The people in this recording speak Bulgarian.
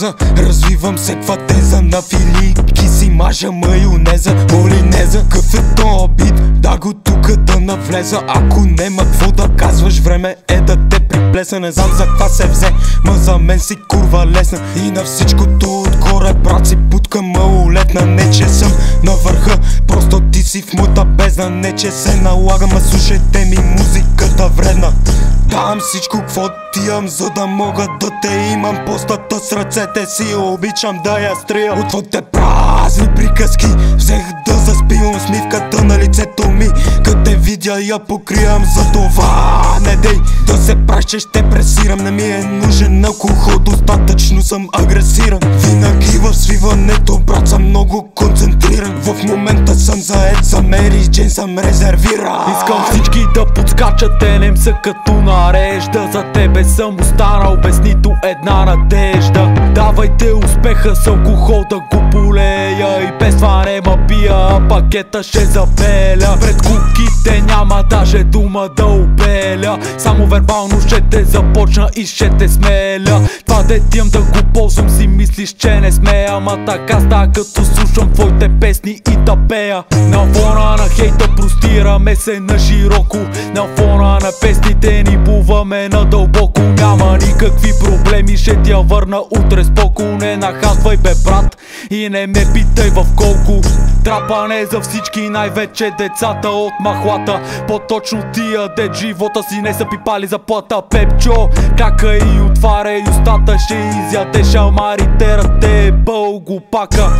теза Развивам се теза на филики си мажа майонеза е то бит? Да го тука да навлеза. Ако нема какво да казваш време е да те приплеса. Не знам за каква се взе, ма за мен си курва лесна. И на всичкото отгоре брат си путка малолетна. Не че съм на върха, просто ти си в моята бездна Не че се налага, ма слушайте ми музиката вредна Давам всичко, какво ти имам, за да мога да те имам. Постата с ръцете си, обичам да я стрия. От твоите празни приказки Взех да заспивам усмивката на лицето ми. Къде видя я покривам за това Не дей. Да се праш, че ще пресирам Не ми е нужен алкохол, достатъчно съм агресиран. Винаги в свиването, Джейн съм резервиран Искам всички да подскачат, те не са като нарежда. За тебе съм останал без нито една надежда. Давайте успеха с алкохол да го полея. И без това не ма пия, пакета ще забеля Пред куките няма даже дума да обеля Само вербално ще те започна и ще те смеля Имам да го ползвам си мислиш, че не смея Ама така става като слушам твоите песни и да пея. На фона на хейта простираме се на широко На фона на песните ни буваме надълбоко. Няма никакви проблеми, ще ти я върна утре споко. Не нахасвай бе брат и не ме питай в колко Трапане за всички, най-вече децата от махлата. По-точно тия дет живота си не са пипали за плата. Пепчо, кака и отваряй устата Ще изядеш амарите, ръте, бългопака